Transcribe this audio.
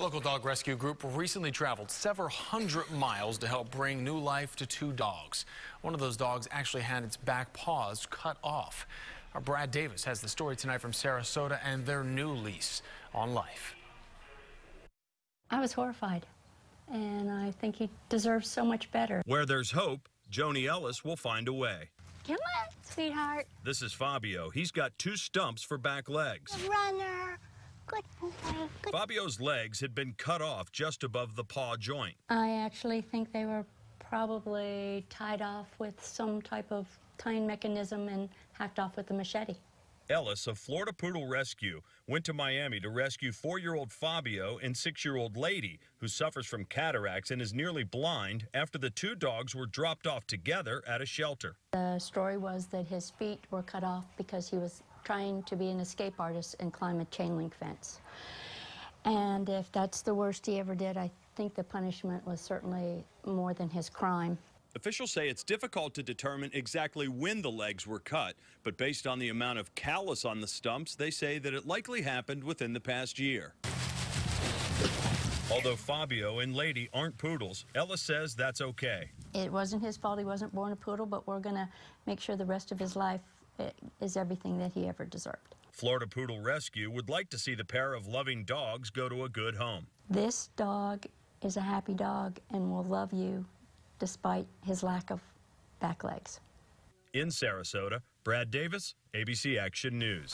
A local dog rescue group recently traveled several hundred miles to help bring new life to two dogs. One of those dogs actually had its back paws cut off. Our Brad Davis has the story tonight from Sarasota and their new lease on life. I was horrified, and I think he deserves so much better. Where there's hope, Joni Ellis will find a way. Come on, sweetheart. This is Fabio. He's got two stumps for back legs. Runner. Good boy. Good. Fabio's legs had been cut off just above the paw joint. I actually think they were probably tied off with some type of tying mechanism and hacked off with a machete. Ellis of Florida Poodle Rescue went to Miami to rescue four year old Fabio and six year old Lady, who suffers from cataracts and is nearly blind after the two dogs were dropped off together at a shelter. The story was that his feet were cut off because he was trying to be an escape artist and climb a chain link fence. And if that's the worst he ever did, I think the punishment was certainly more than his crime. Officials say it's difficult to determine exactly when the legs were cut, but based on the amount of callus on the stumps, they say that it likely happened within the past year. Although Fabio and Lady aren't poodles, Ellis says that's okay. It wasn't his fault he wasn't born a poodle, but we're going to make sure the rest of his life is everything that he ever deserved. Florida Poodle Rescue would like to see the pair of loving dogs go to a good home. This dog is a happy dog and will love you despite his lack of back legs. In Sarasota, Brad Davis, ABC Action News.